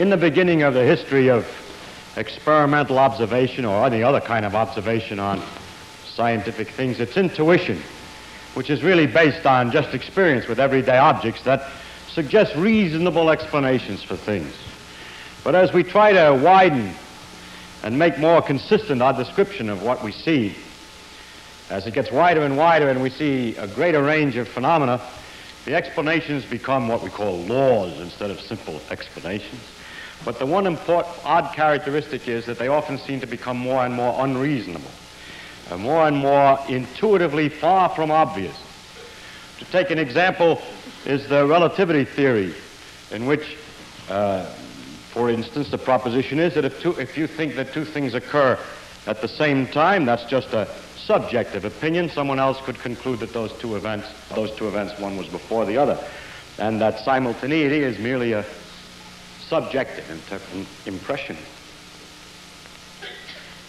In the beginning of the history of experimental observation or any other kind of observation on scientific things, it's intuition, which is really based on just experience with everyday objects that suggests reasonable explanations for things. But as we try to widen and make more consistent our description of what we see, as it gets wider and wider and we see a greater range of phenomena, the explanations become what we call laws instead of simple explanations. But the one important odd characteristic is that they often seem to become more and more unreasonable, and more and more intuitively far from obvious. To take an example is the relativity theory, in which, uh, for instance, the proposition is that if, two, if you think that two things occur at the same time, that's just a subjective opinion. Someone else could conclude that those two events, those two events, one was before the other, and that simultaneity is merely a subjective impression.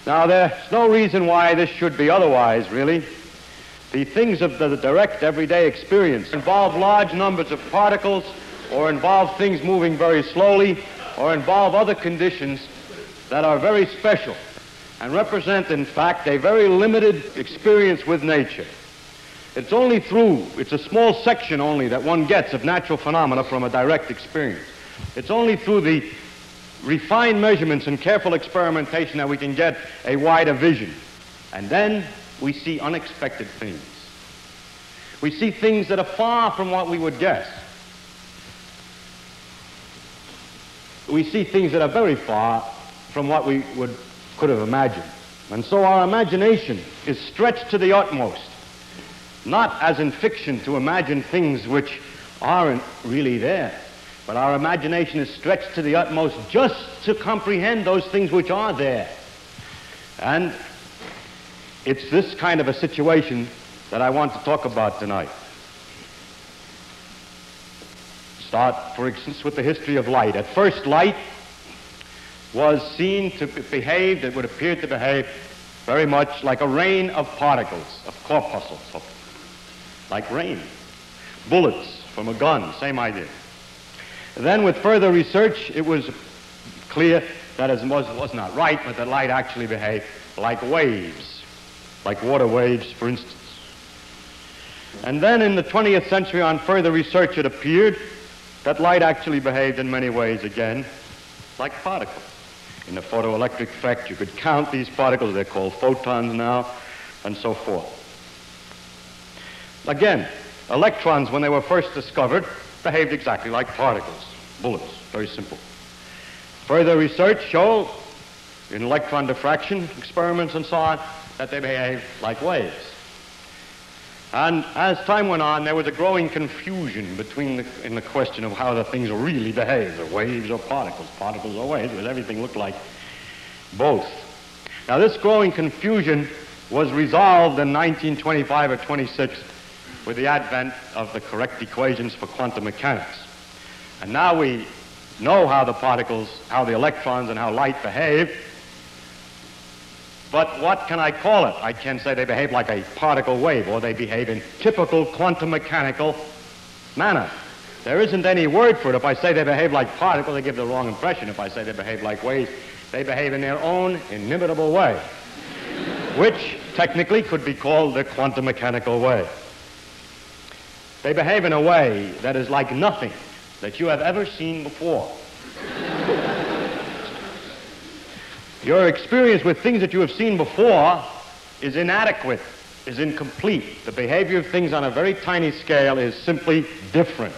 Now, there's no reason why this should be otherwise, really. The things of the direct everyday experience involve large numbers of particles or involve things moving very slowly or involve other conditions that are very special and represent, in fact, a very limited experience with nature. It's only through, it's a small section only that one gets of natural phenomena from a direct experience. It's only through the refined measurements and careful experimentation that we can get a wider vision. And then we see unexpected things. We see things that are far from what we would guess. We see things that are very far from what we would, could have imagined. And so our imagination is stretched to the utmost, not as in fiction to imagine things which aren't really there, but our imagination is stretched to the utmost just to comprehend those things which are there. And it's this kind of a situation that I want to talk about tonight. Start, for instance, with the history of light. At first, light was seen to behave, it would appear to behave very much like a rain of particles, of corpuscles, like rain. Bullets from a gun, same idea. Then with further research, it was clear that it was, was not right, but that light actually behaved like waves, like water waves, for instance. And then in the 20th century, on further research, it appeared that light actually behaved in many ways again like particles. In the photoelectric effect, you could count these particles, they're called photons now, and so forth. Again, electrons, when they were first discovered, behaved exactly like particles, bullets, very simple. Further research showed, in electron diffraction experiments and so on, that they behave like waves. And as time went on, there was a growing confusion between the, in the question of how the things really behave, the waves or particles, particles or waves, because everything looked like both. Now this growing confusion was resolved in 1925 or 26 with the advent of the correct equations for quantum mechanics. And now we know how the particles, how the electrons and how light behave. But what can I call it? I can say they behave like a particle wave, or they behave in typical quantum mechanical manner. There isn't any word for it. If I say they behave like particles, they give the wrong impression. If I say they behave like waves, they behave in their own inimitable way, which technically could be called the quantum mechanical way. They behave in a way that is like nothing that you have ever seen before. Your experience with things that you have seen before is inadequate, is incomplete. The behavior of things on a very tiny scale is simply different.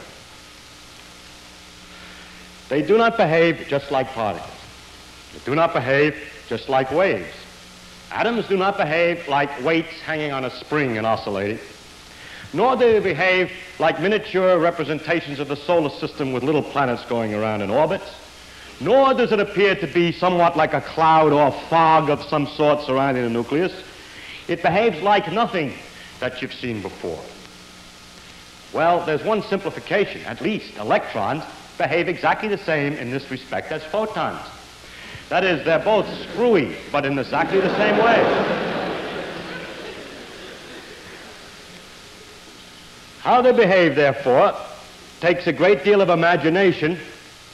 They do not behave just like particles. They do not behave just like waves. Atoms do not behave like weights hanging on a spring and oscillating, nor do they behave like miniature representations of the solar system with little planets going around in orbits nor does it appear to be somewhat like a cloud or fog of some sort surrounding the nucleus. It behaves like nothing that you've seen before. Well, there's one simplification. At least electrons behave exactly the same in this respect as photons. That is, they're both screwy, but in exactly the same way. How they behave, therefore, takes a great deal of imagination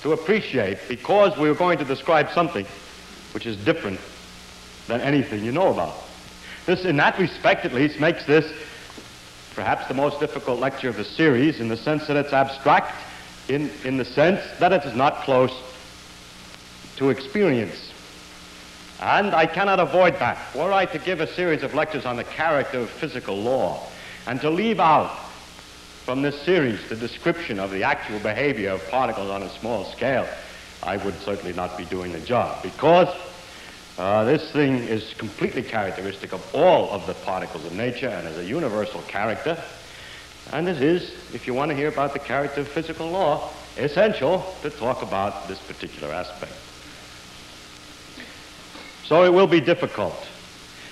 to appreciate because we're going to describe something which is different than anything you know about. This, in that respect at least, makes this perhaps the most difficult lecture of the series in the sense that it's abstract, in, in the sense that it is not close to experience. And I cannot avoid that. Were I to give a series of lectures on the character of physical law and to leave out from this series the description of the actual behavior of particles on a small scale, I would certainly not be doing the job because uh, this thing is completely characteristic of all of the particles of nature and is a universal character. And it is, if you want to hear about the character of physical law, essential to talk about this particular aspect. So it will be difficult.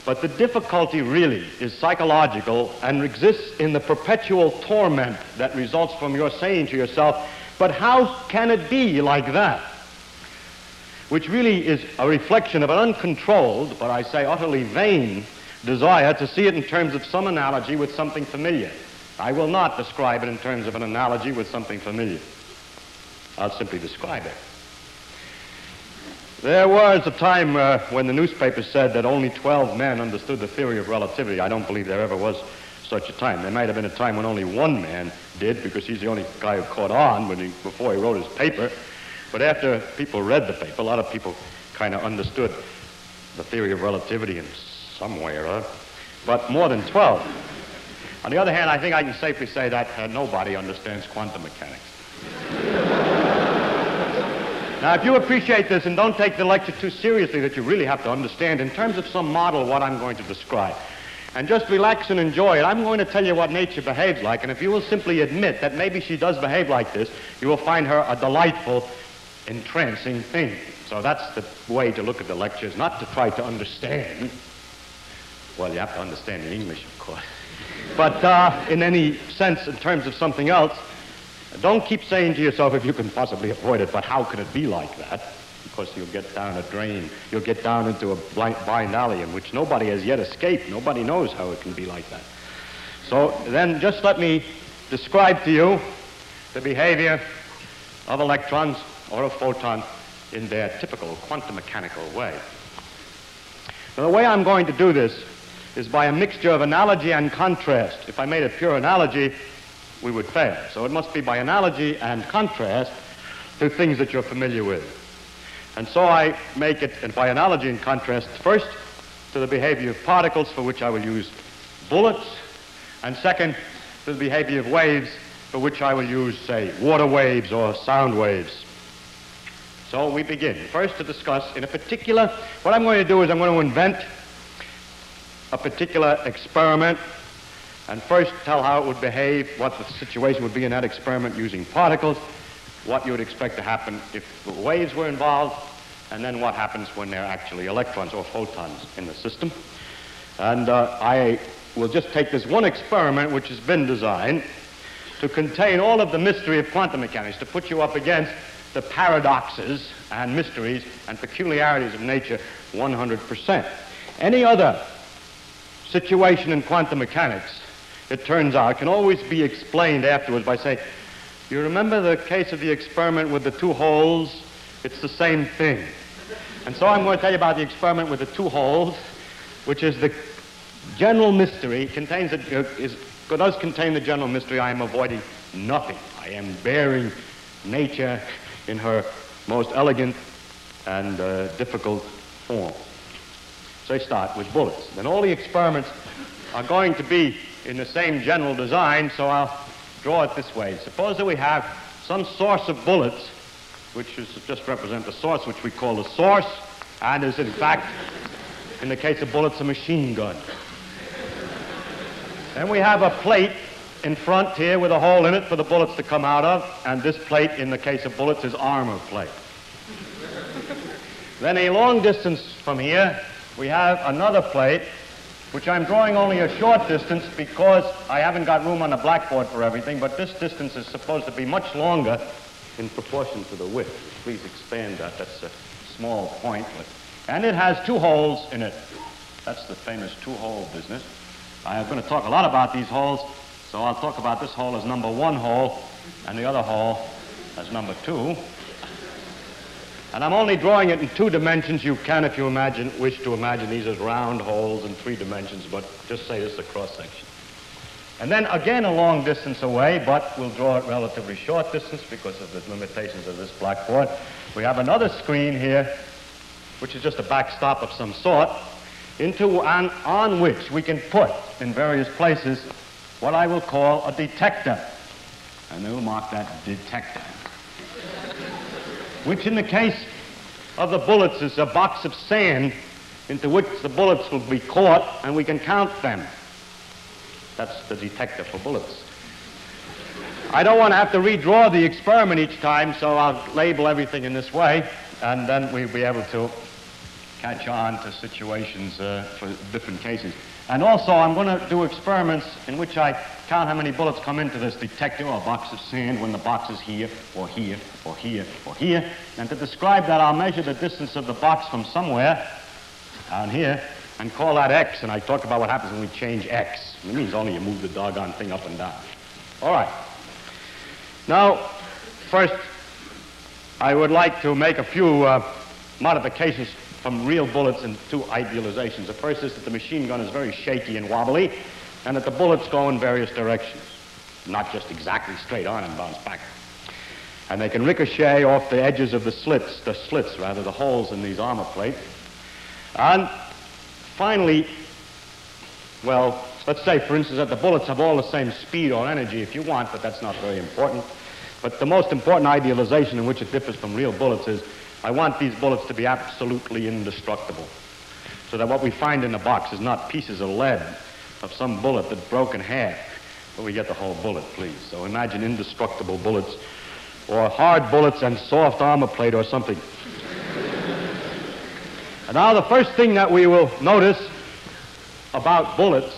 But the difficulty really is psychological and exists in the perpetual torment that results from your saying to yourself, but how can it be like that? Which really is a reflection of an uncontrolled, but I say utterly vain, desire to see it in terms of some analogy with something familiar. I will not describe it in terms of an analogy with something familiar. I'll simply describe it. There was a time uh, when the newspaper said that only 12 men understood the theory of relativity. I don't believe there ever was such a time. There might have been a time when only one man did, because he's the only guy who caught on when he, before he wrote his paper. But after people read the paper, a lot of people kind of understood the theory of relativity in some way or other. But more than 12. On the other hand, I think I can safely say that uh, nobody understands quantum mechanics. Now, if you appreciate this and don't take the lecture too seriously, that you really have to understand in terms of some model what I'm going to describe. And just relax and enjoy it. I'm going to tell you what nature behaves like, and if you will simply admit that maybe she does behave like this, you will find her a delightful, entrancing thing. So that's the way to look at the lectures, not to try to understand. Well, you have to understand in English, of course. But uh, in any sense, in terms of something else, don't keep saying to yourself if you can possibly avoid it, but how can it be like that? Because you'll get down a drain. You'll get down into a blind, blind alley in which nobody has yet escaped. Nobody knows how it can be like that. So then just let me describe to you the behavior of electrons or of photons in their typical quantum mechanical way. Now, the way I'm going to do this is by a mixture of analogy and contrast. If I made a pure analogy, we would fail. So it must be by analogy and contrast to things that you're familiar with. And so I make it and by analogy and contrast first to the behavior of particles for which I will use bullets, and second to the behavior of waves for which I will use, say, water waves or sound waves. So we begin. First to discuss in a particular, what I'm going to do is I'm going to invent a particular experiment and first tell how it would behave, what the situation would be in that experiment using particles, what you would expect to happen if the waves were involved, and then what happens when there are actually electrons or photons in the system. And uh, I will just take this one experiment which has been designed to contain all of the mystery of quantum mechanics, to put you up against the paradoxes and mysteries and peculiarities of nature 100%. Any other situation in quantum mechanics, it turns out, can always be explained afterwards by saying, you remember the case of the experiment with the two holes? It's the same thing. And so I'm going to tell you about the experiment with the two holes, which is the general mystery, contains a, uh, is, does contain the general mystery I am avoiding nothing. I am baring nature in her most elegant and uh, difficult form. So I start with bullets. Then all the experiments are going to be in the same general design, so I'll draw it this way. Suppose that we have some source of bullets, which is just represent the source, which we call the source, and is in fact, in the case of bullets, a machine gun. Then we have a plate in front here with a hole in it for the bullets to come out of, and this plate, in the case of bullets, is armor plate. then a long distance from here, we have another plate, which I'm drawing only a short distance because I haven't got room on the blackboard for everything, but this distance is supposed to be much longer in proportion to the width. Please expand that. That's a small point. And it has two holes in it. That's the famous two-hole business. I'm going to talk a lot about these holes, so I'll talk about this hole as number one hole and the other hole as number two. And I'm only drawing it in two dimensions. You can, if you imagine, wish to imagine these as round holes in three dimensions, but just say this is a cross-section. And then again a long distance away, but we'll draw it relatively short distance because of the limitations of this blackboard. We have another screen here, which is just a backstop of some sort, into on, on which we can put in various places what I will call a detector. And we'll mark that detector which in the case of the bullets is a box of sand into which the bullets will be caught and we can count them. That's the detector for bullets. I don't want to have to redraw the experiment each time, so I'll label everything in this way, and then we'll be able to catch on to situations uh, for different cases. And also, I'm going to do experiments in which I count how many bullets come into this detector or box of sand when the box is here, or here, or here, or here. And to describe that, I'll measure the distance of the box from somewhere down here and call that X. And I talk about what happens when we change X. It means only you move the doggone thing up and down. All right. Now, first, I would like to make a few uh, modifications from real bullets and two idealizations. The first is that the machine gun is very shaky and wobbly, and that the bullets go in various directions, not just exactly straight on and bounce back. And they can ricochet off the edges of the slits, the slits rather, the holes in these armor plates. And finally, well, let's say, for instance, that the bullets have all the same speed or energy if you want, but that's not very important. But the most important idealization in which it differs from real bullets is I want these bullets to be absolutely indestructible. So that what we find in the box is not pieces of lead of some bullet that broke in half, but we get the whole bullet, please. So imagine indestructible bullets or hard bullets and soft armor plate or something. and now the first thing that we will notice about bullets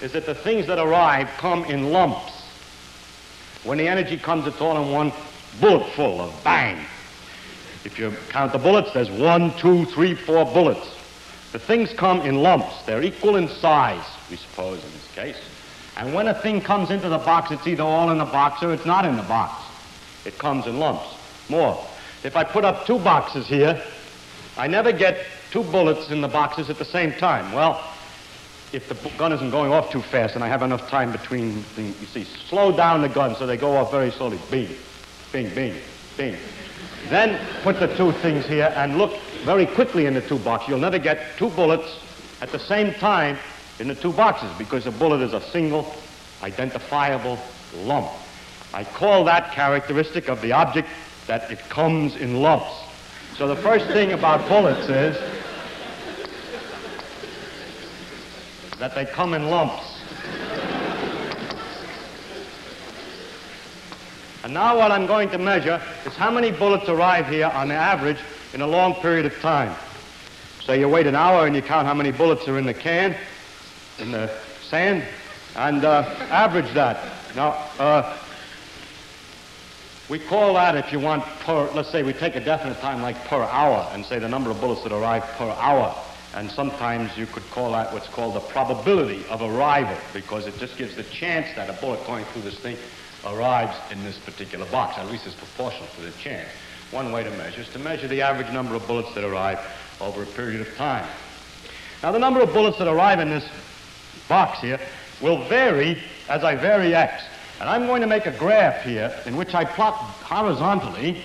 is that the things that arrive come in lumps. When the energy comes, it's all in one bullet full of bang. If you count the bullets, there's one, two, three, four bullets. The things come in lumps. They're equal in size, we suppose, in this case. And when a thing comes into the box, it's either all in the box or it's not in the box. It comes in lumps. More. If I put up two boxes here, I never get two bullets in the boxes at the same time. Well, if the gun isn't going off too fast and I have enough time between things, you see, slow down the gun so they go off very slowly. Bing, bing, bing, bing. Then put the two things here and look very quickly in the two boxes. You'll never get two bullets at the same time in the two boxes because a bullet is a single identifiable lump. I call that characteristic of the object that it comes in lumps. So the first thing about bullets is that they come in lumps. And now what I'm going to measure is how many bullets arrive here on average in a long period of time. So you wait an hour and you count how many bullets are in the can, in the sand, and uh, average that. Now, uh, we call that, if you want, per, let's say we take a definite time like per hour and say the number of bullets that arrive per hour. And sometimes you could call that what's called the probability of arrival, because it just gives the chance that a bullet going through this thing arrives in this particular box. At least it's proportional to the chance. One way to measure is to measure the average number of bullets that arrive over a period of time. Now, the number of bullets that arrive in this box here will vary as I vary x. And I'm going to make a graph here in which I plot horizontally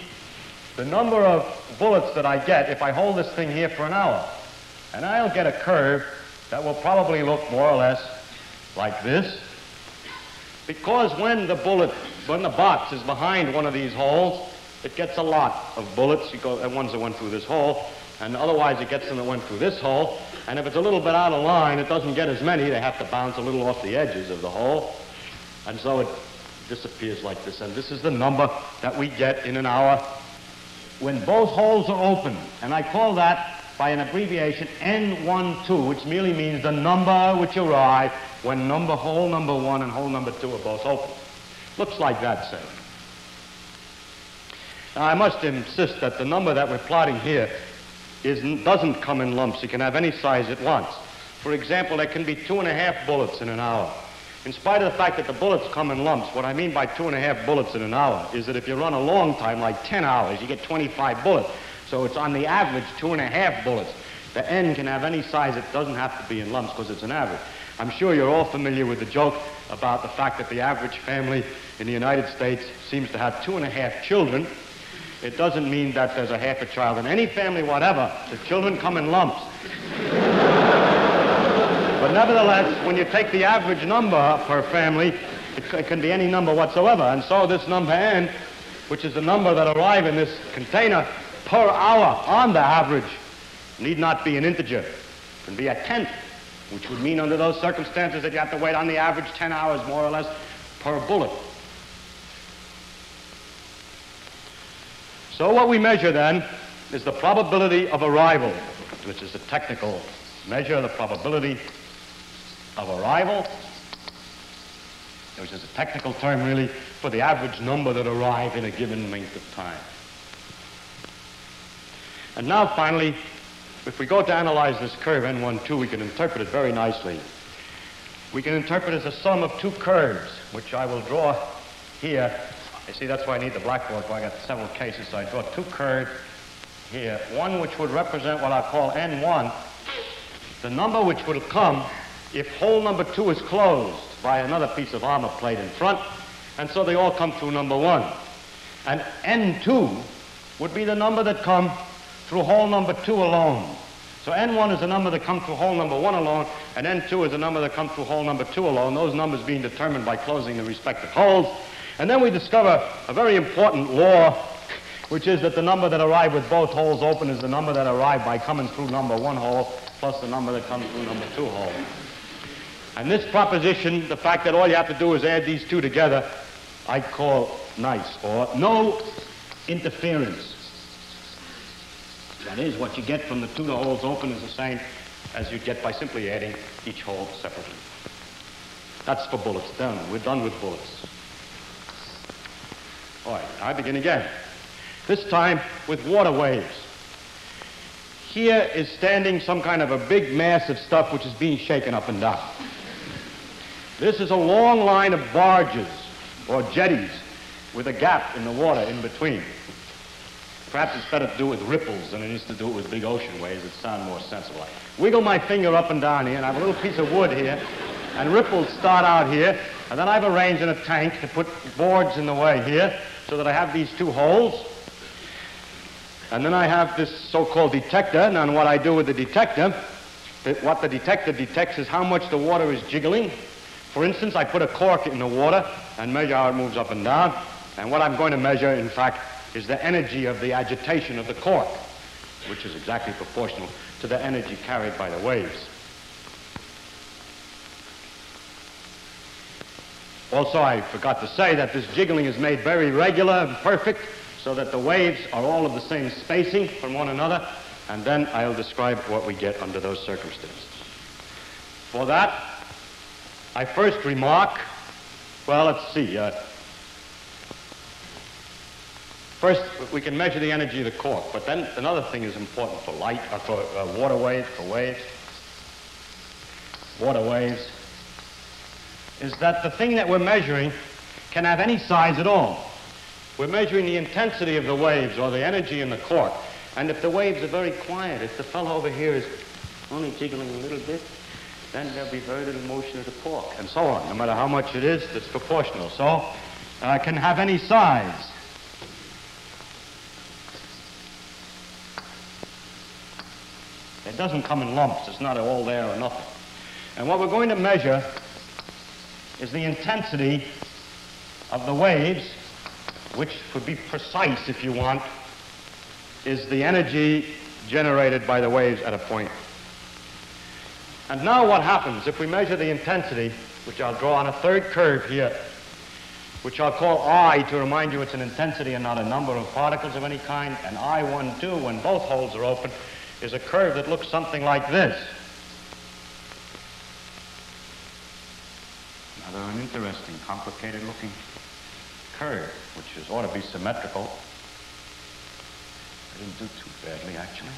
the number of bullets that I get if I hold this thing here for an hour. And I'll get a curve that will probably look more or less like this. Because when the bullet, when the box is behind one of these holes, it gets a lot of bullets. You go, uh, ones that went through this hole, and otherwise it gets them that went through this hole. And if it's a little bit out of line, it doesn't get as many. They have to bounce a little off the edges of the hole. And so it disappears like this. And this is the number that we get in an hour when both holes are open. And I call that by an abbreviation N12, which merely means the number which arrive when number hole number one and hole number two are both open. Looks like that, sir. Now, I must insist that the number that we're plotting here is, doesn't come in lumps. It can have any size it wants. For example, there can be two and a half bullets in an hour. In spite of the fact that the bullets come in lumps, what I mean by two and a half bullets in an hour is that if you run a long time, like 10 hours, you get 25 bullets. So it's on the average two and a half bullets. The N can have any size. It doesn't have to be in lumps because it's an average. I'm sure you're all familiar with the joke about the fact that the average family in the United States seems to have two and a half children. It doesn't mean that there's a half a child in any family whatever. The children come in lumps. but nevertheless, when you take the average number per family, it, it can be any number whatsoever. And so this number n, which is the number that arrive in this container, per hour on the average need not be an integer. Can be a tenth, which would mean under those circumstances that you have to wait on the average 10 hours more or less per bullet. So what we measure then is the probability of arrival, which is a technical measure, of the probability of arrival, which is a technical term really for the average number that arrive in a given length of time. And now finally, if we go to analyze this curve N12, we can interpret it very nicely. We can interpret it as a sum of two curves, which I will draw here. You see, that's why I need the blackboard, for I got several cases, so I draw two curves here. One which would represent what I call N1, the number which would come if hole number two is closed by another piece of armor plate in front, and so they all come through number one. And N2 would be the number that come through hole number two alone. So N1 is the number that comes through hole number one alone, and N2 is the number that comes through hole number two alone, those numbers being determined by closing the respective holes. And then we discover a very important law, which is that the number that arrived with both holes open is the number that arrived by coming through number one hole plus the number that comes through number two hole. And this proposition, the fact that all you have to do is add these two together, I call nice, or no interference. That is, what you get from the two holes open is the same as you get by simply adding each hole separately. That's for bullets. Done. We're done with bullets. All right, I begin again. This time with water waves. Here is standing some kind of a big mass of stuff which is being shaken up and down. This is a long line of barges or jetties with a gap in the water in between. Perhaps it's better to do it with ripples than it is to do it with big ocean waves that sound more sensible. I wiggle my finger up and down here, and I have a little piece of wood here, and ripples start out here, and then I've arranged in a tank to put boards in the way here so that I have these two holes. And then I have this so-called detector, and what I do with the detector, what the detector detects is how much the water is jiggling. For instance, I put a cork in the water and measure how it moves up and down. And what I'm going to measure, in fact, is the energy of the agitation of the cork, which is exactly proportional to the energy carried by the waves. Also, I forgot to say that this jiggling is made very regular and perfect so that the waves are all of the same spacing from one another, and then I'll describe what we get under those circumstances. For that, I first remark, well, let's see, uh, First, we can measure the energy of the cork, but then another thing is important for light, uh, for uh, water waves, for waves, water waves, is that the thing that we're measuring can have any size at all. We're measuring the intensity of the waves or the energy in the cork. And if the waves are very quiet, if the fellow over here is only jiggling a little bit, then there'll be very little motion of the cork, and so on. No matter how much it is, it's proportional. So uh, can have any size. It doesn't come in lumps. It's not all there or nothing. And what we're going to measure is the intensity of the waves, which, to be precise if you want, is the energy generated by the waves at a point. And now what happens if we measure the intensity, which I'll draw on a third curve here, which I'll call I to remind you it's an intensity and not a number of particles of any kind, and I12 when both holes are open is a curve that looks something like this. Another an interesting, complicated looking curve, which is, ought to be symmetrical. I didn't do too badly, actually.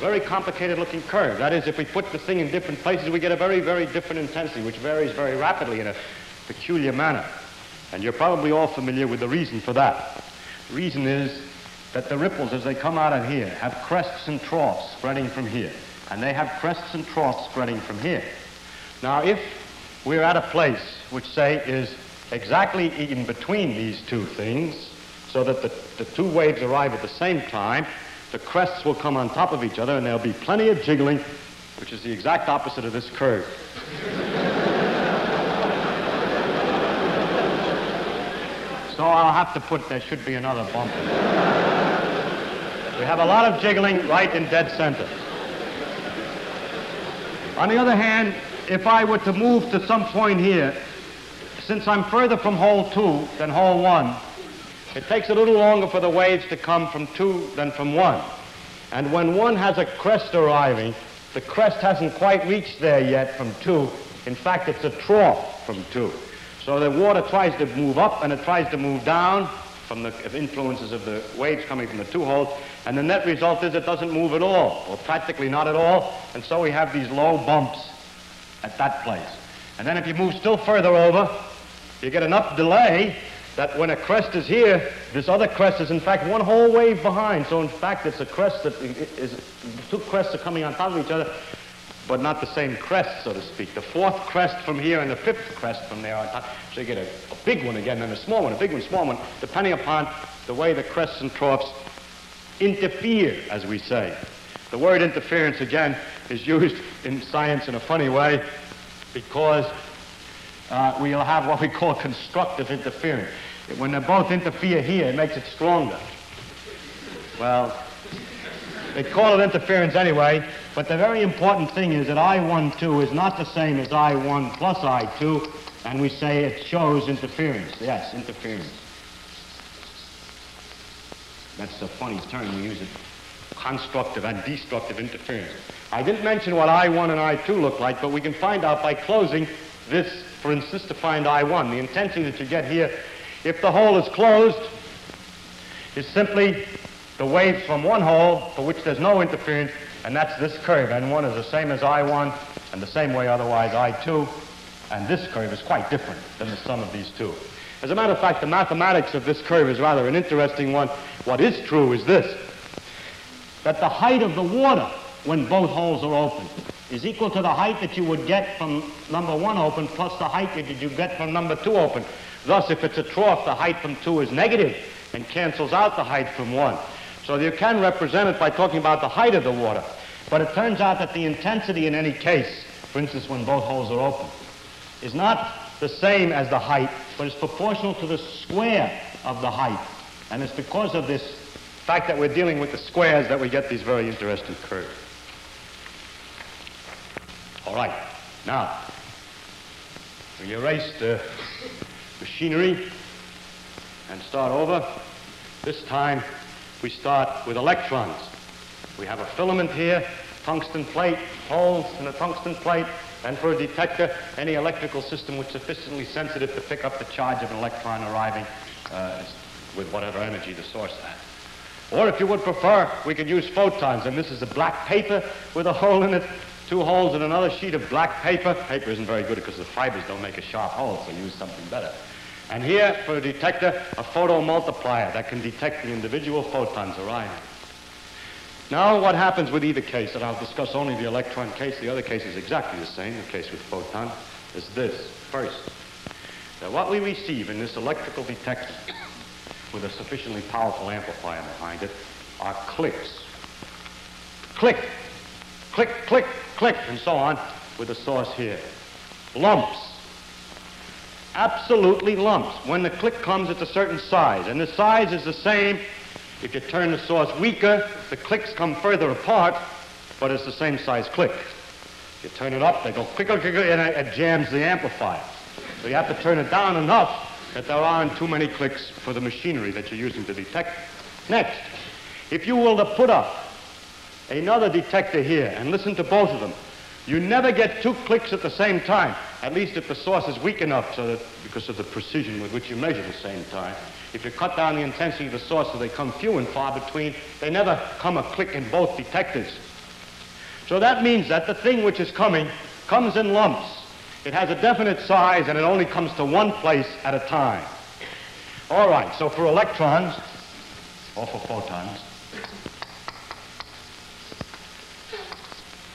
Very complicated looking curve. That is, if we put the thing in different places, we get a very, very different intensity, which varies very rapidly in a peculiar manner. And you're probably all familiar with the reason for that. The reason is that the ripples, as they come out of here, have crests and troughs spreading from here. And they have crests and troughs spreading from here. Now, if we're at a place which, say, is exactly in between these two things, so that the, the two waves arrive at the same time, the crests will come on top of each other, and there'll be plenty of jiggling, which is the exact opposite of this curve. so I'll have to put, there should be another bump. We have a lot of jiggling right in dead center. On the other hand, if I were to move to some point here, since I'm further from hole two than hole one, it takes a little longer for the waves to come from two than from one. And when one has a crest arriving, the crest hasn't quite reached there yet from two. In fact, it's a trough from two. So the water tries to move up and it tries to move down from the influences of the waves coming from the two holes. And the net result is it doesn't move at all, or practically not at all. And so we have these low bumps at that place. And then if you move still further over, you get enough delay that when a crest is here, this other crest is in fact one whole wave behind. So in fact, it's a crest that is, two crests are coming on top of each other, but not the same crest, so to speak. The fourth crest from here and the fifth crest from there on top. So you get a, a big one again, then a small one, a big one, small one, depending upon the way the crests and troughs interfere, as we say. The word interference, again, is used in science in a funny way because uh, we'll have what we call constructive interference. When they both interfere here, it makes it stronger. Well, they call it interference anyway, but the very important thing is that I12 is not the same as I1 plus I2, and we say it shows interference. Yes, interference. That's a funny term. We use it. Constructive and destructive interference. I didn't mention what I1 and I2 look like, but we can find out by closing this, for instance, to find I1. The intensity that you get here if the hole is closed, is simply the waves from one hole for which there's no interference, and that's this curve. N1 is the same as I1, and the same way otherwise I2, and this curve is quite different than the sum of these two. As a matter of fact, the mathematics of this curve is rather an interesting one. What is true is this, that the height of the water when both holes are open is equal to the height that you would get from number one open plus the height that you get from number two open. Thus, if it's a trough, the height from 2 is negative and cancels out the height from 1. So you can represent it by talking about the height of the water. But it turns out that the intensity in any case, for instance, when both holes are open, is not the same as the height, but is proportional to the square of the height. And it's because of this fact that we're dealing with the squares that we get these very interesting curves. All right. Now, we erase the machinery and start over. This time we start with electrons. We have a filament here, tungsten plate, holes in the tungsten plate, and for a detector, any electrical system which is sufficiently sensitive to pick up the charge of an electron arriving uh, with whatever energy the source has. Or if you would prefer, we could use photons, and this is a black paper with a hole in it, two holes in another sheet of black paper. Paper isn't very good because the fibers don't make a sharp hole, so use something better. And here, for a detector, a photomultiplier that can detect the individual photons arriving. Now, what happens with either case, and I'll discuss only the electron case, the other case is exactly the same, the case with photon, is this. First, that what we receive in this electrical detector with a sufficiently powerful amplifier behind it are clicks. Click, click, click, click, and so on with the source here. Lumps. Absolutely lumps. When the click comes, it's a certain size, and the size is the same if you turn the source weaker, the clicks come further apart, but it's the same size click. If you turn it up, they go quicker, quicker, and it jams the amplifier. So you have to turn it down enough that there aren't too many clicks for the machinery that you're using to detect. Next, if you will to put up another detector here and listen to both of them, you never get two clicks at the same time, at least if the source is weak enough so that because of the precision with which you measure the same time. If you cut down the intensity of the source so they come few and far between, they never come a click in both detectors. So that means that the thing which is coming comes in lumps. It has a definite size and it only comes to one place at a time. All right, so for electrons, or for photons,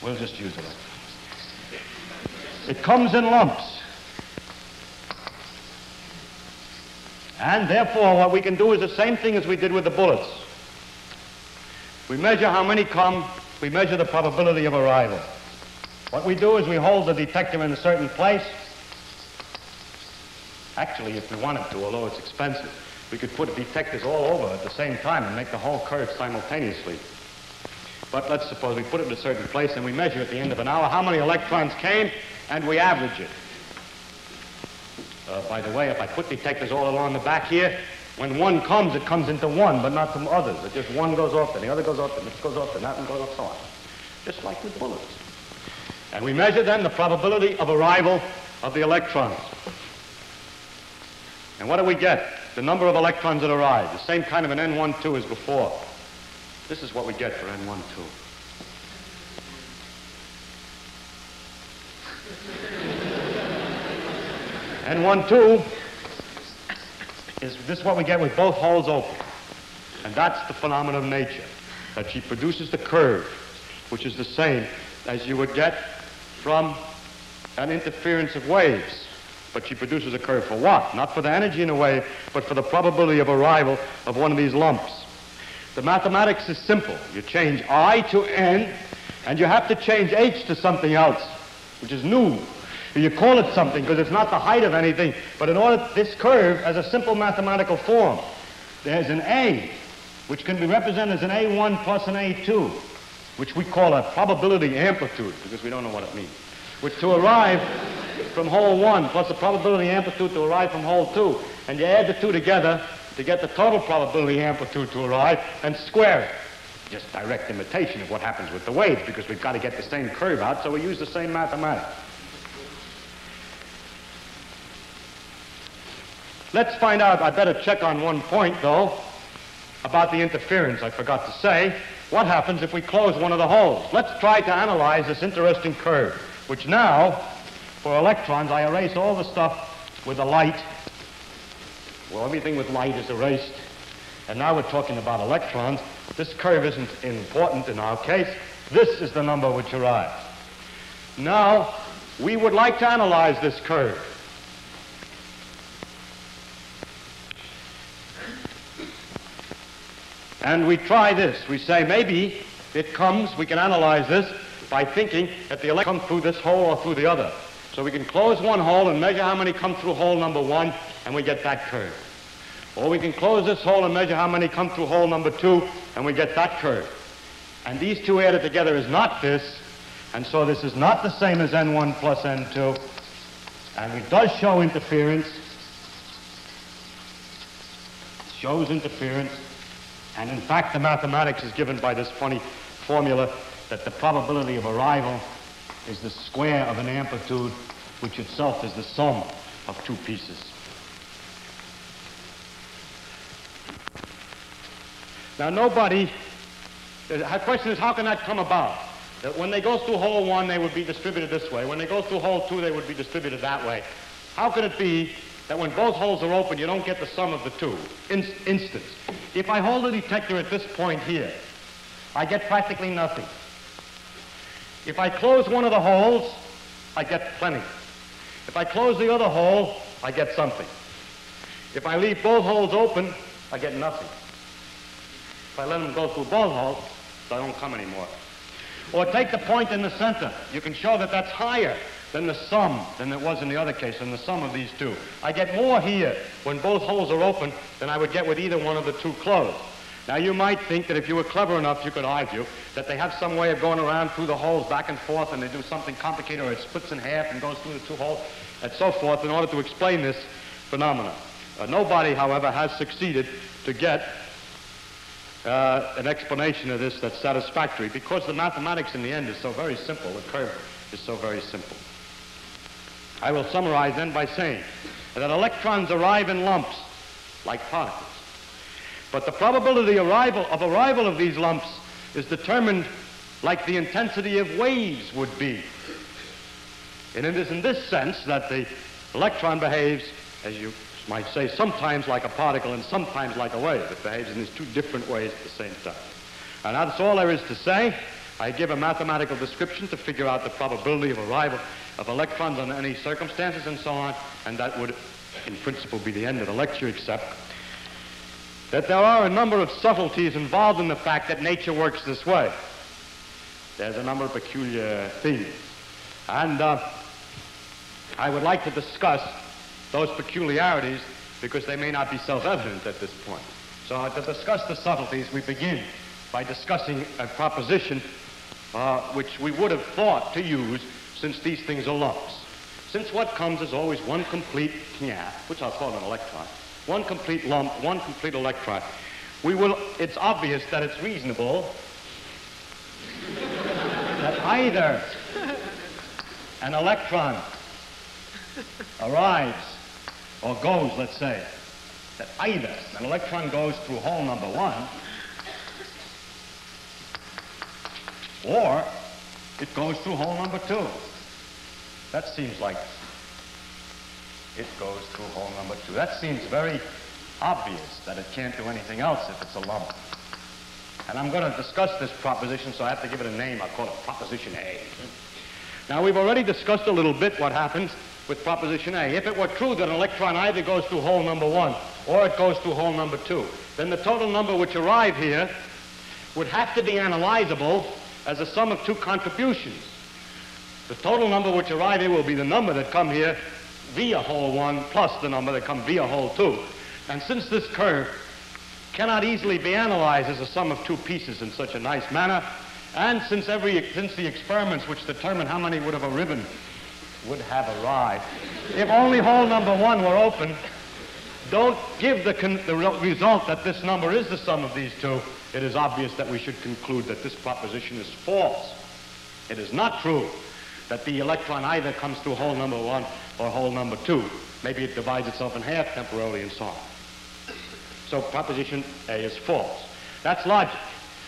we'll just use electrons. It comes in lumps. And therefore, what we can do is the same thing as we did with the bullets. We measure how many come, we measure the probability of arrival. What we do is we hold the detector in a certain place. Actually, if we wanted to, although it's expensive, we could put detectors all over at the same time and make the whole curve simultaneously. But let's suppose we put it in a certain place and we measure at the end of an hour how many electrons came and we average it. Uh, by the way, if I put detectors all along the back here, when one comes, it comes into one, but not from others. It just one goes off, then the other goes off, then this goes off, then that one goes off, so on. Just like with bullets. And we measure then the probability of arrival of the electrons. And what do we get? The number of electrons that arrive. The same kind of an N12 as before. This is what we get for N12. And one, two, is this is what we get with both holes open. And that's the phenomenon of nature, that she produces the curve, which is the same as you would get from an interference of waves. But she produces a curve for what? Not for the energy in a wave, but for the probability of arrival of one of these lumps. The mathematics is simple. You change I to N, and you have to change H to something else, which is new. You call it something because it's not the height of anything, but in order, this curve has a simple mathematical form. There's an A, which can be represented as an A1 plus an A2, which we call a probability amplitude because we don't know what it means, which to arrive from hole 1 plus the probability amplitude to arrive from hole 2, and you add the two together to get the total probability amplitude to arrive and square it. Just direct imitation of what happens with the waves because we've got to get the same curve out, so we use the same mathematics. Let's find out, I'd better check on one point though, about the interference I forgot to say. What happens if we close one of the holes? Let's try to analyze this interesting curve, which now, for electrons, I erase all the stuff with the light. Well, everything with light is erased. And now we're talking about electrons. This curve isn't important in our case. This is the number which arrives. Now, we would like to analyze this curve. And we try this. We say maybe it comes, we can analyze this by thinking that the electron come through this hole or through the other. So we can close one hole and measure how many come through hole number one, and we get that curve. Or we can close this hole and measure how many come through hole number two, and we get that curve. And these two added together is not this, and so this is not the same as N1 plus N2, and it does show interference. It shows interference. And in fact, the mathematics is given by this funny formula that the probability of arrival is the square of an amplitude, which itself is the sum of two pieces. Now, nobody, the question is, how can that come about? That when they go through hole one, they would be distributed this way. When they go through hole two, they would be distributed that way. How could it be that when both holes are open, you don't get the sum of the two? In instance, if I hold the detector at this point here, I get practically nothing. If I close one of the holes, I get plenty. If I close the other hole, I get something. If I leave both holes open, I get nothing. If I let them go through both holes, they don't come anymore. Or take the point in the center. You can show that that's higher than the sum than it was in the other case, than the sum of these two. I get more here when both holes are open than I would get with either one of the two closed. Now, you might think that if you were clever enough, you could argue that they have some way of going around through the holes back and forth and they do something complicated or it splits in half and goes through the two holes and so forth in order to explain this phenomenon. Uh, nobody, however, has succeeded to get uh, an explanation of this that's satisfactory because the mathematics in the end is so very simple. The curve is so very simple. I will summarize then by saying that electrons arrive in lumps like particles. But the probability arrival, of arrival of these lumps is determined like the intensity of waves would be. And it is in this sense that the electron behaves, as you might say, sometimes like a particle and sometimes like a wave. It behaves in these two different ways at the same time. And that's all there is to say. I give a mathematical description to figure out the probability of arrival of electrons under any circumstances and so on, and that would, in principle, be the end of the lecture, except that there are a number of subtleties involved in the fact that nature works this way. There's a number of peculiar things. And uh, I would like to discuss those peculiarities because they may not be self-evident at this point. So uh, to discuss the subtleties, we begin by discussing a proposition uh, which we would have thought to use since these things are lumps. Since what comes is always one complete yeah, which I'll call an electron, one complete lump, one complete electron. We will, it's obvious that it's reasonable that either an electron arrives or goes, let's say, that either an electron goes through hole number one or it goes through hole number two. That seems like it goes through hole number two. That seems very obvious that it can't do anything else if it's a lump. And I'm going to discuss this proposition, so I have to give it a name. I'll call it Proposition A. Now, we've already discussed a little bit what happens with Proposition A. If it were true that an electron either goes through hole number one or it goes through hole number two, then the total number which arrive here would have to be analyzable as a sum of two contributions. The total number which arrive here will be the number that come here via hole 1 plus the number that come via hole 2. And since this curve cannot easily be analyzed as a sum of two pieces in such a nice manner, and since, every, since the experiments which determine how many would have arisen would have arrived, if only hole number 1 were open, don't give the, the result that this number is the sum of these two, it is obvious that we should conclude that this proposition is false. It is not true that the electron either comes through hole number one or hole number two. Maybe it divides itself in half temporarily and so on. So proposition A is false. That's logic.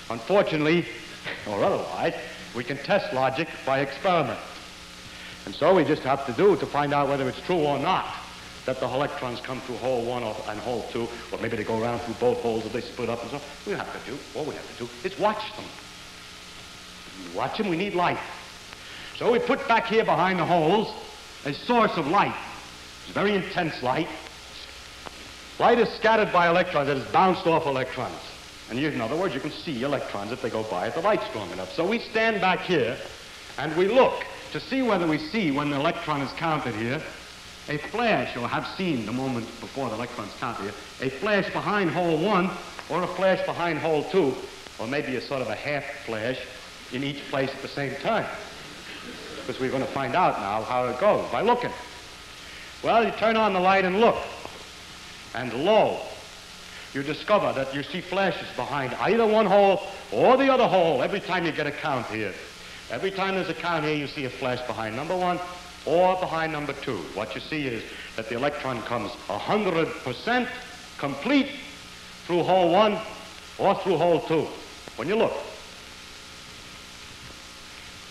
Unfortunately, or otherwise, we can test logic by experiment. And so we just have to do to find out whether it's true or not that the electrons come through hole one or, and hole two, or maybe they go around through both holes or they split up and so on. We have to do, all we have to do is watch them. watch them, we need light. So we put back here behind the holes a source of light. It's very intense light. Light is scattered by electrons. It is bounced off electrons. And you, in other words, you can see electrons if they go by if the light's strong enough. So we stand back here and we look to see whether we see when the electron is counted here a flash, or have seen the moment before the electron's counted here, a flash behind hole one or a flash behind hole two, or maybe a sort of a half flash in each place at the same time because we're going to find out now how it goes by looking. Well, you turn on the light and look, and lo, you discover that you see flashes behind either one hole or the other hole every time you get a count here. Every time there's a count here, you see a flash behind number one or behind number two. What you see is that the electron comes 100% complete through hole one or through hole two. When you look,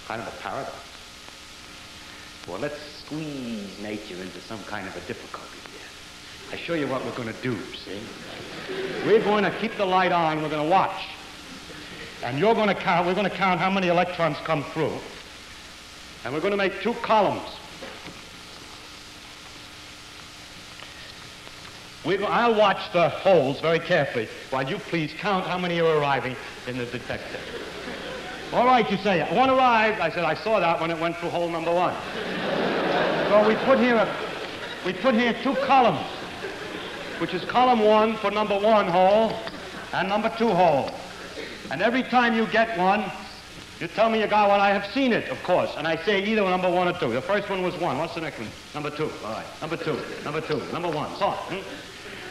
kind of a paradox. Well, let's squeeze nature into some kind of a difficulty here. I show you what we're going to do, see? We're going to keep the light on, we're going to watch. And you're going to count, we're going to count how many electrons come through. And we're going to make two columns. Go, I'll watch the holes very carefully while you please count how many are arriving in the detector. All right, you say, it. one arrived. I said, I saw that when it went through hole number one. so we put here, a, we put here two columns, which is column one for number one hole and number two hole. And every time you get one, you tell me you got one. I have seen it, of course. And I say either number one or two. The first one was one. What's the next one? Number two. All right. Number two. Number two. Number one. So. Hmm?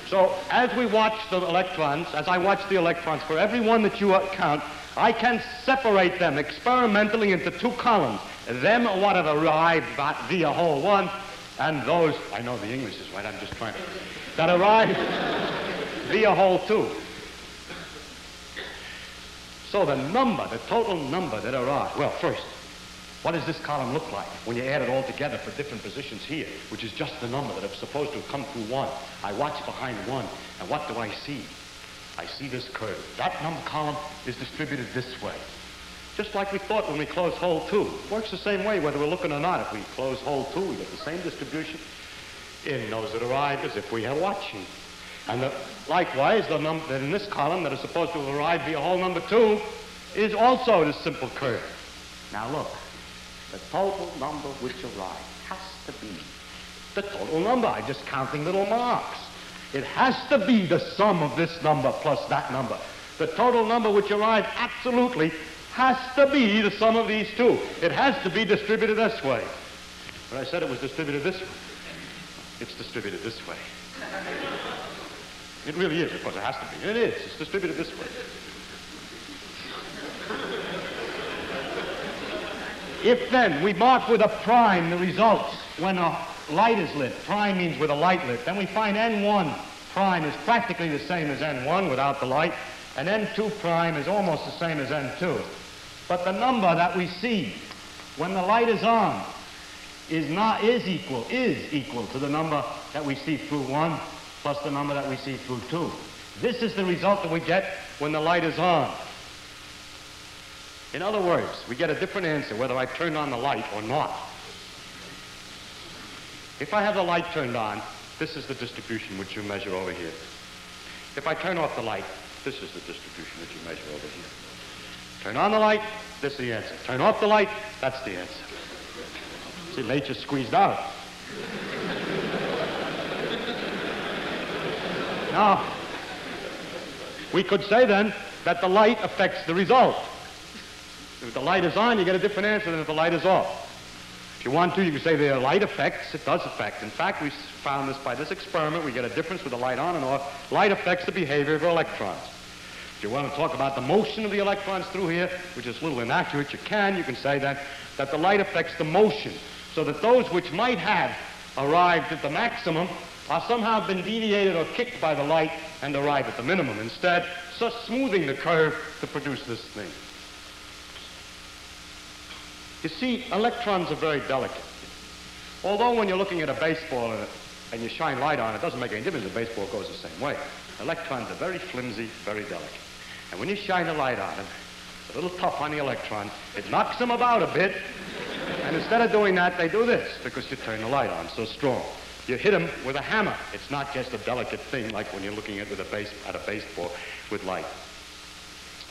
So as we watch the electrons, as I watch the electrons, for every one that you count, I can separate them experimentally into two columns. Them what have arrived via hole one, and those, I know the English is right, I'm just trying that arrived via hole two. So the number, the total number that arrived, well, first, what does this column look like when you add it all together for different positions here, which is just the number that is supposed to have come through one? I watch behind one, and what do I see? I see this curve. That number column is distributed this way. Just like we thought when we closed hole two. Works the same way whether we're looking or not. If we close hole two, we get the same distribution in those that arrive as if we are watching. And the, likewise, the number that in this column that is supposed to arrive via hole number two is also this simple curve. Now look, the total number which arrive has to be the total number. I'm just counting little marks. It has to be the sum of this number plus that number. The total number which arrive absolutely has to be the sum of these two. It has to be distributed this way. But I said it was distributed this way. It's distributed this way. It really is, of course, it has to be. It is. It's distributed this way. If then we mark with a prime the results when a light is lit, prime means with a light lit, then we find N1 prime is practically the same as N1 without the light, and N2 prime is almost the same as N2. But the number that we see when the light is on is not is equal, is equal to the number that we see through 1 plus the number that we see through 2. This is the result that we get when the light is on. In other words, we get a different answer whether I turn on the light or not. If I have the light turned on, this is the distribution which you measure over here. If I turn off the light, this is the distribution that you measure over here. Turn on the light, this is the answer. Turn off the light, that's the answer. See, nature squeezed out. now, we could say then that the light affects the result. If the light is on, you get a different answer than if the light is off. If you want to, you can say the light affects, it does affect. In fact, we found this by this experiment. We get a difference with the light on and off. Light affects the behavior of electrons. If you want to talk about the motion of the electrons through here, which is a little inaccurate, you can. You can say that, that the light affects the motion, so that those which might have arrived at the maximum are somehow been deviated or kicked by the light and arrive at the minimum instead, so smoothing the curve to produce this thing. You see, electrons are very delicate. Although when you're looking at a baseball and, you shine light on it, it doesn't make any difference. The baseball goes the same way. Electrons are very flimsy, very delicate. And when you shine a light on them, it's a little tough on the electron. It knocks them about a bit. And instead of doing that, they do this because you turn the light on so strong. You hit them with a hammer. It's not just a delicate thing like when you're looking at, with a base, at a baseball with light.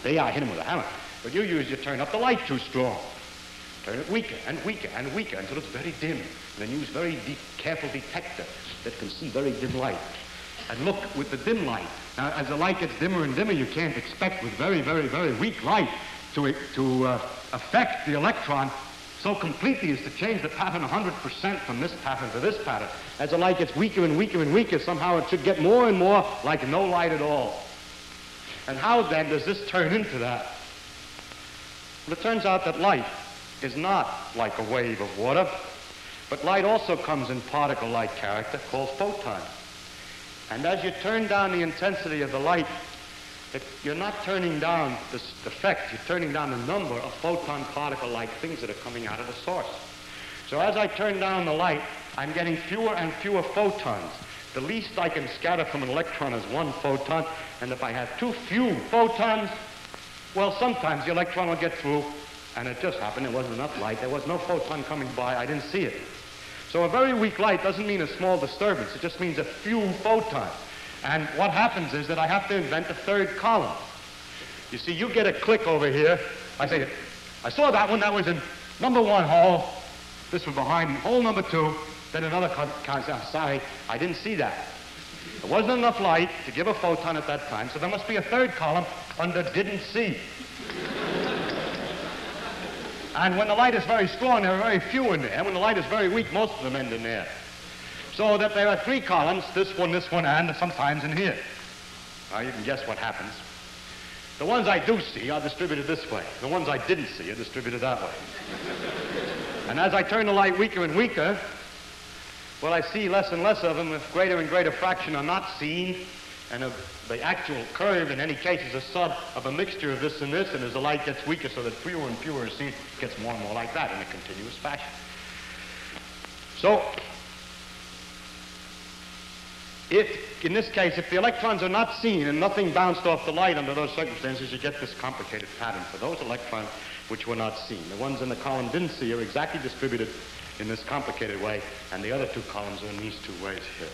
They are hit them with a hammer. But you use, you turn up the light too strong. Turn it weaker and weaker and weaker until it's very dim. And then use very deep, careful detector that can see very dim light. And look with the dim light. Now, as the light gets dimmer and dimmer, you can't expect with very, very, very weak light to, to uh, affect the electron so completely as to change the pattern 100% from this pattern to this pattern. As the light gets weaker and weaker and weaker, somehow it should get more and more like no light at all. And how then does this turn into that? Well, it turns out that light is not like a wave of water, but light also comes in particle-like character called photons. And as you turn down the intensity of the light, you're not turning down the effect, you're turning down the number of photon particle-like things that are coming out of the source. So as I turn down the light, I'm getting fewer and fewer photons. The least I can scatter from an electron is one photon, and if I have too few photons, well, sometimes the electron will get through, and it just happened there wasn't enough light. There was no photon coming by. I didn't see it. So a very weak light doesn't mean a small disturbance. It just means a few photons. And what happens is that I have to invent a third column. You see, you get a click over here. I say, I saw that one. That was in number one hole. This was behind hole number two. Then another concept. Ah, sorry, I didn't see that. There wasn't enough light to give a photon at that time, so there must be a third column under didn't see. And when the light is very strong, there are very few in there. When the light is very weak, most of them end in there. So that there are three columns, this one, this one, and sometimes in here. Now you can guess what happens. The ones I do see are distributed this way. The ones I didn't see are distributed that way. and as I turn the light weaker and weaker, well, I see less and less of them with greater and greater fraction are not seen, and the actual curve in any case is a sub of a mixture of this and this, and as the light gets weaker so that fewer and fewer are seen, it gets more and more like that in a continuous fashion. So, if, in this case, if the electrons are not seen and nothing bounced off the light under those circumstances, you get this complicated pattern for those electrons which were not seen. The ones in the column didn't see are exactly distributed in this complicated way, and the other two columns are in these two ways here.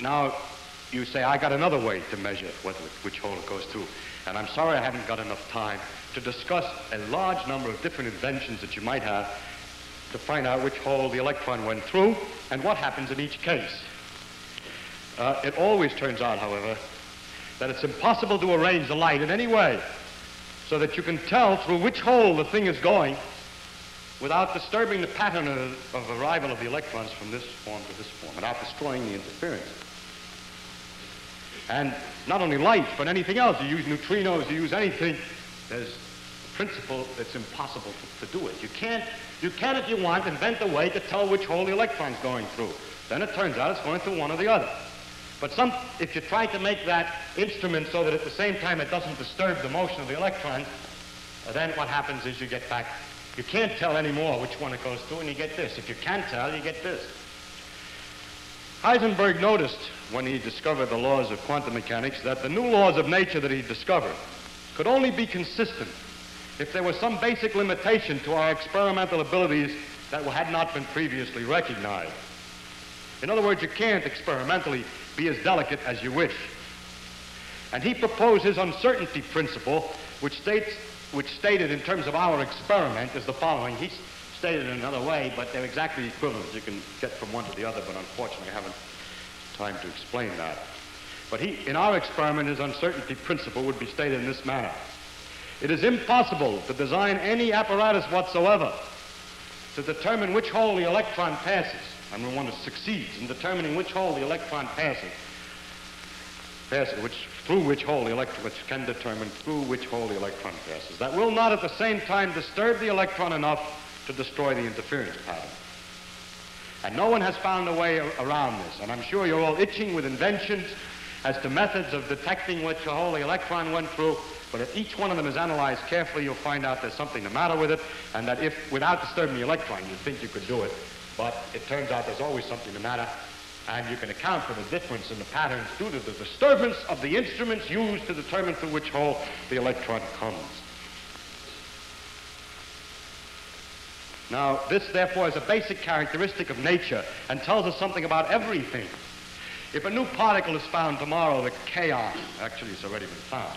Now, you say, I got another way to measure whether, which hole it goes through. And I'm sorry I haven't got enough time to discuss a large number of different inventions that you might have to find out which hole the electron went through and what happens in each case. Uh, it always turns out, however, that it's impossible to arrange the light in any way so that you can tell through which hole the thing is going without disturbing the pattern of, of arrival of the electrons from this form to this form, without destroying the interference. And not only light, but anything else. You use neutrinos, you use anything. There's a principle that's impossible to, to do it. You can't, you can, if you want, invent a way to tell which hole the electron's going through. Then it turns out it's going through one or the other. But some, if you try to make that instrument so that at the same time it doesn't disturb the motion of the electron, uh, then what happens is you get back, you can't tell anymore which one it goes to, and you get this. If you can't tell, you get this. Heisenberg noticed when he discovered the laws of quantum mechanics that the new laws of nature that he discovered could only be consistent if there was some basic limitation to our experimental abilities that had not been previously recognized. In other words, you can't experimentally be as delicate as you wish. And he proposed his uncertainty principle, which states, which stated in terms of our experiment is the following. He stated it another way, but they're exactly equivalent. You can get from one to the other, but unfortunately I haven't time to explain that. But he, in our experiment, his uncertainty principle would be stated in this manner. It is impossible to design any apparatus whatsoever to determine which hole the electron passes and when one succeeds in determining which hole the electron passes, passes which, through which hole the electron, which can determine through which hole the electron passes, that will not at the same time disturb the electron enough to destroy the interference pattern. And no one has found a way around this, and I'm sure you're all itching with inventions as to methods of detecting which hole the electron went through, but if each one of them is analyzed carefully, you'll find out there's something the matter with it, and that if, without disturbing the electron, you'd think you could do it. But it turns out there's always something the matter, and you can account for the difference in the patterns due to the disturbance of the instruments used to determine through which hole the electron comes. Now, this, therefore, is a basic characteristic of nature and tells us something about everything. If a new particle is found tomorrow, the kaon, actually it's already been found,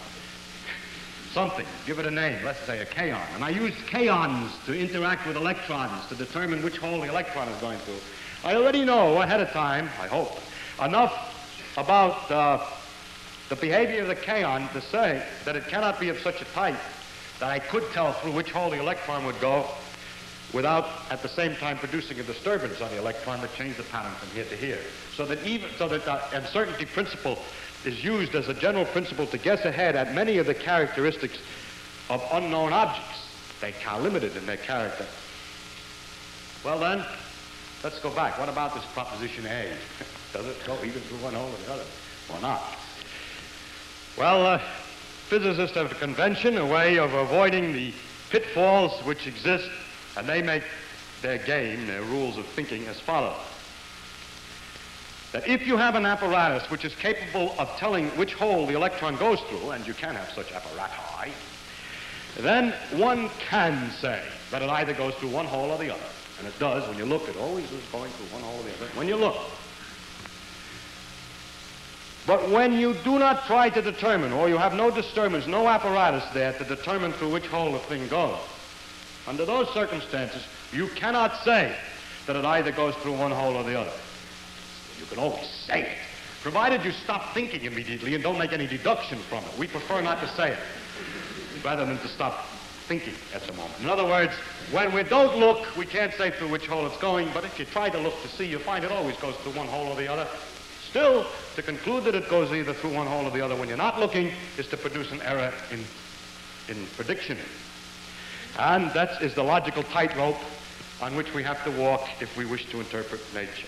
something, give it a name, let's say a kaon. And I use kaons to interact with electrons to determine which hole the electron is going through. I already know ahead of time, I hope, enough about uh, the behavior of the kaon to say that it cannot be of such a type that I could tell through which hole the electron would go without at the same time producing a disturbance on the electron that changed the pattern from here to here. So that even so that the uncertainty principle is used as a general principle to guess ahead at many of the characteristics of unknown objects. They are limited in their character. Well then, let's go back. What about this proposition A? Does it go either through one hole or the other? Or not? Well, uh, physicists have a convention, a way of avoiding the pitfalls which exist, and they make their game, their rules of thinking as follows. That if you have an apparatus which is capable of telling which hole the electron goes through, and you can have such apparati, then one can say that it either goes through one hole or the other. And it does when you look. It always is going through one hole or the other when you look. But when you do not try to determine, or you have no disturbance, no apparatus there to determine through which hole the thing goes, under those circumstances, you cannot say that it either goes through one hole or the other. You can always say it, provided you stop thinking immediately and don't make any deduction from it. We prefer not to say it, rather than to stop thinking at the moment. In other words, when we don't look, we can't say through which hole it's going, but if you try to look to see, you find it always goes through one hole or the other. Still, to conclude that it goes either through one hole or the other when you're not looking is to produce an error in, in prediction. And that is the logical tightrope on which we have to walk if we wish to interpret nature.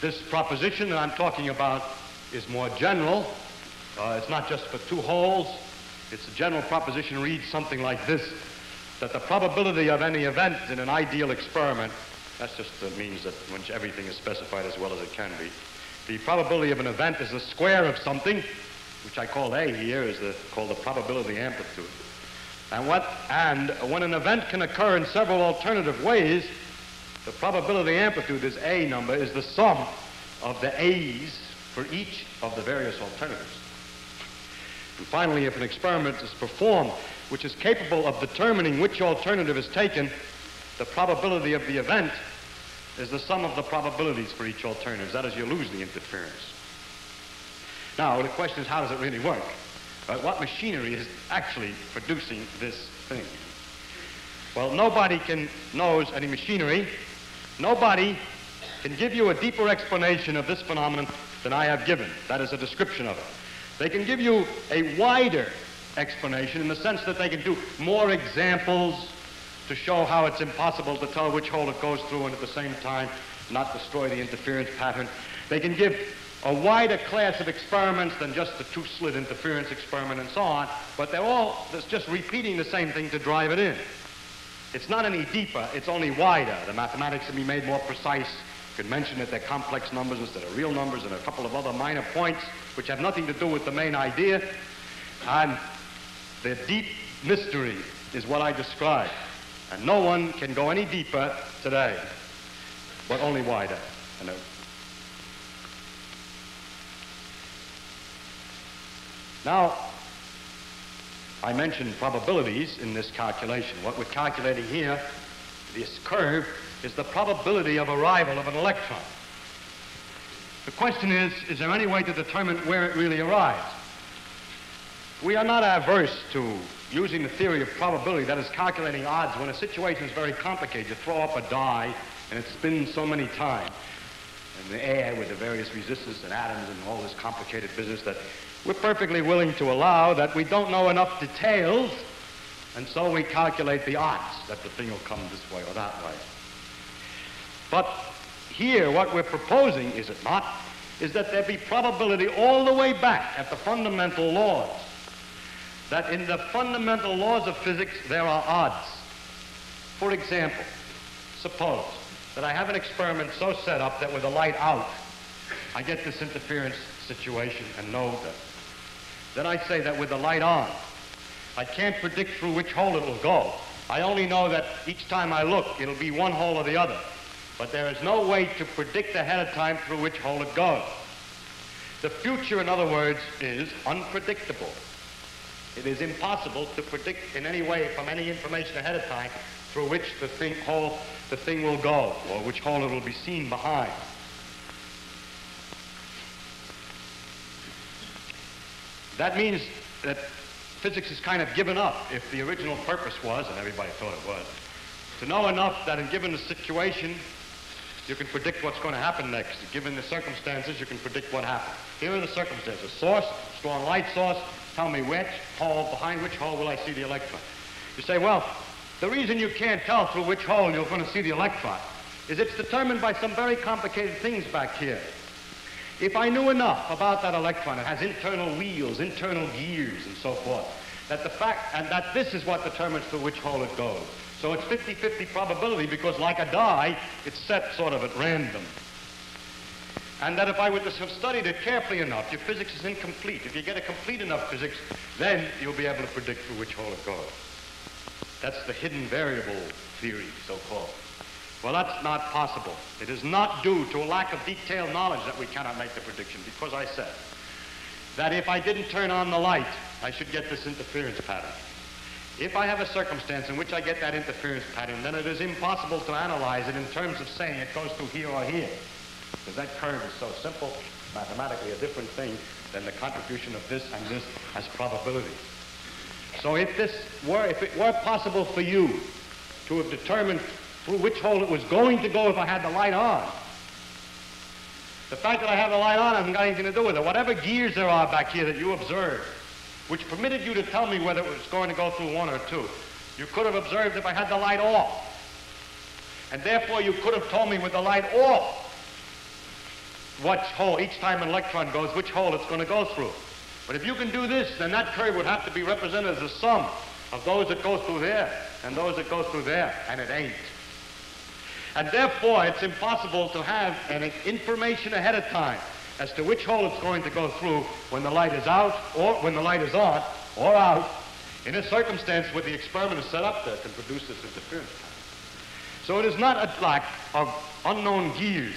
This proposition that I'm talking about is more general. Uh, it's not just for two holes. It's a general proposition reads something like this, that the probability of any event in an ideal experiment that just uh, means that when everything is specified as well as it can be. The probability of an event is the square of something, which I call A here, is the, called the probability amplitude. And, what, and when an event can occur in several alternative ways, the probability amplitude, this A number, is the sum of the A's for each of the various alternatives. And finally, if an experiment is performed which is capable of determining which alternative is taken, the probability of the event is the sum of the probabilities for each alternative. That is, you lose the interference. Now, the question is, how does it really work? Uh, what machinery is actually producing this thing? Well, nobody can knows any machinery. Nobody can give you a deeper explanation of this phenomenon than I have given. That is a description of it. They can give you a wider explanation in the sense that they can do more examples, to show how it's impossible to tell which hole it goes through and at the same time not destroy the interference pattern. They can give a wider class of experiments than just the two-slit interference experiment and so on, but they're all just repeating the same thing to drive it in. It's not any deeper, it's only wider. The mathematics can be made more precise. Can mention that they're complex numbers instead of real numbers and a couple of other minor points which have nothing to do with the main idea. And the deep mystery is what I described. And no one can go any deeper today, but only wider. Now, I mentioned probabilities in this calculation. What we're calculating here, this curve, is the probability of arrival of an electron. The question is, is there any way to determine where it really arrives? We are not averse to using the theory of probability, that is calculating odds, when a situation is very complicated, you throw up a die and it spins so many times in the air with the various resistors and atoms and all this complicated business that we're perfectly willing to allow that we don't know enough details and so we calculate the odds that the thing will come this way or that way. But here what we're proposing, is it not, is that there be probability all the way back at the fundamental laws that in the fundamental laws of physics there are odds. For example, suppose that I have an experiment so set up that with the light out, I get this interference situation and know that. Then I say that with the light on, I can't predict through which hole it will go. I only know that each time I look, it'll be one hole or the other. But there is no way to predict ahead of time through which hole it goes. The future, in other words, is unpredictable. It is impossible to predict in any way from any information ahead of time through which the thing, hole the thing will go or which hole it will be seen behind. That means that physics is kind of given up if the original purpose was, and everybody thought it was, to know enough that in given the situation, you can predict what's going to happen next. Given the circumstances, you can predict what happened. Here are the circumstances. Source, strong light source, Tell me which hole, behind which hole will I see the electron? You say, well, The reason you can't tell through which hole you're going to see the electron is it's determined by some very complicated things back here. If I knew enough about that electron, it has internal wheels, internal gears, and so forth, that the fact, and that this is what determines through which hole it goes. So it's 50-50 probability because like a die, it's set sort of at random. And that if I were to have studied it carefully enough, your physics is incomplete. If you get a complete enough physics, then you'll be able to predict through which hole it goes. That's the hidden variable theory, so-called. Well, that's not possible. It is not due to a lack of detailed knowledge that we cannot make the prediction, because I said that if I didn't turn on the light, I should get this interference pattern. If I have a circumstance in which I get that interference pattern, then it is impossible to analyze it in terms of saying it goes through here or here. Because that curve is so simple, mathematically a different thing than the contribution of this and this as probability. So if this were, if it were possible for you to have determined through which hole it was going to go if I had the light on, the fact that I have the light on hasn't got anything to do with it. Whatever gears there are back here that you observed, which permitted you to tell me whether it was going to go through one or two, you could have observed if I had the light off. And therefore you could have told me with the light off what hole, each time an electron goes, which hole it's going to go through. But if you can do this, then that curve would have to be represented as a sum of those that go through there and those that go through there, and it ain't. And therefore, it's impossible to have any information ahead of time as to which hole it's going to go through when the light is out or when the light is on or out in a circumstance where the experiment is set up there can produce this interference. So it is not a lack of unknown gears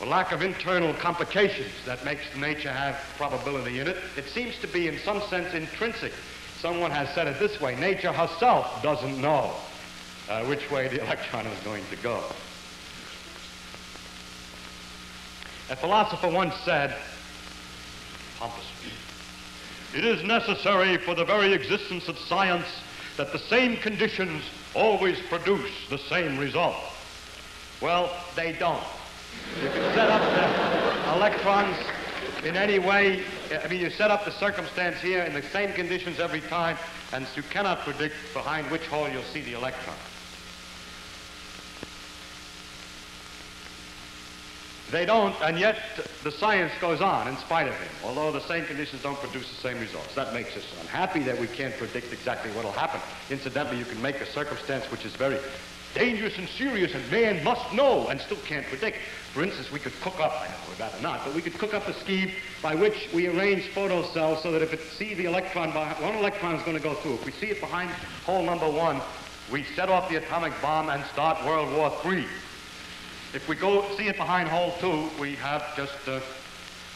or lack of internal complications that makes nature have probability in it. It seems to be in some sense intrinsic. Someone has said it this way, nature herself doesn't know uh, which way the electron is going to go. A philosopher once said, pompously, it is necessary for the very existence of science that the same conditions always produce the same result. Well, they don't. You can set up the electrons in any way. I mean, you set up the circumstance here in the same conditions every time, and you cannot predict behind which hole you'll see the electron. They don't, and yet the science goes on in spite of him, although the same conditions don't produce the same results. That makes us unhappy that we can't predict exactly what will happen. Incidentally, you can make a circumstance which is very dangerous and serious, and man must know and still can't predict. For instance, we could cook up, I know we'd rather not, but we could cook up a scheme by which we arrange photocells so that if it see the electron, behind, one electron is going to go through. If we see it behind hole number one, we set off the atomic bomb and start World War III. If we go see it behind hole two, we have just to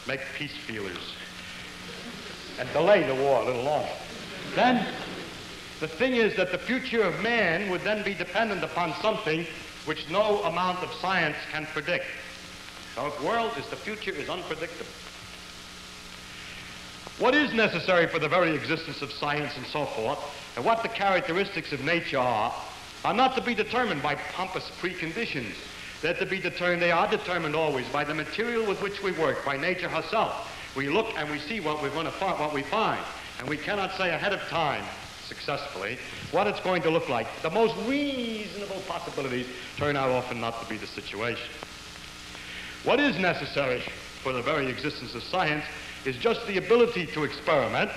make peace feelers and delay the war a little longer. Then the thing is that the future of man would then be dependent upon something which no amount of science can predict. Our world is the future is unpredictable. What is necessary for the very existence of science and so forth, and what the characteristics of nature are, are not to be determined by pompous preconditions. They're to be determined, they are determined always by the material with which we work, by nature herself. We look and we see what we're going to find, what we find, and we cannot say ahead of time successfully what it's going to look like. The most reasonable possibilities turn out often not to be the situation. What is necessary for the very existence of science is just the ability to experiment,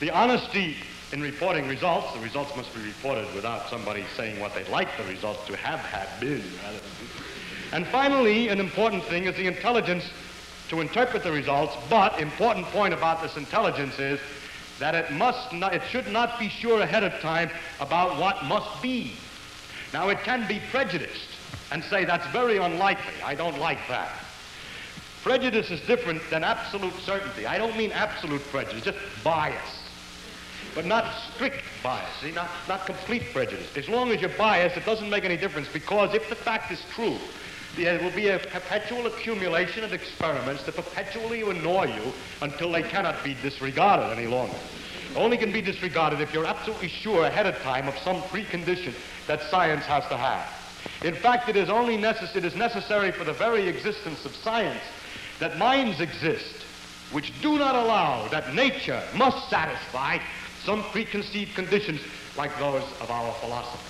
the honesty in reporting results. The results must be reported without somebody saying what they'd like the results to have had been. And finally, an important thing is the intelligence to interpret the results, but important point about this intelligence is that it must not, it should not be sure ahead of time about what must be. Now it can be prejudiced and say that's very unlikely. I don't like that. Prejudice is different than absolute certainty. I don't mean absolute prejudice, just bias. But not strict bias, see, not, not complete prejudice. As long as you're biased, it doesn't make any difference because if the fact is true, there will be a perpetual accumulation of experiments that perpetually annoy you until they cannot be disregarded any longer. Only can be disregarded if you're absolutely sure ahead of time of some precondition that science has to have. In fact, it is only necess- it is necessary for the very existence of science that minds exist which do not allow that nature must satisfy some preconceived conditions like those of our philosophy.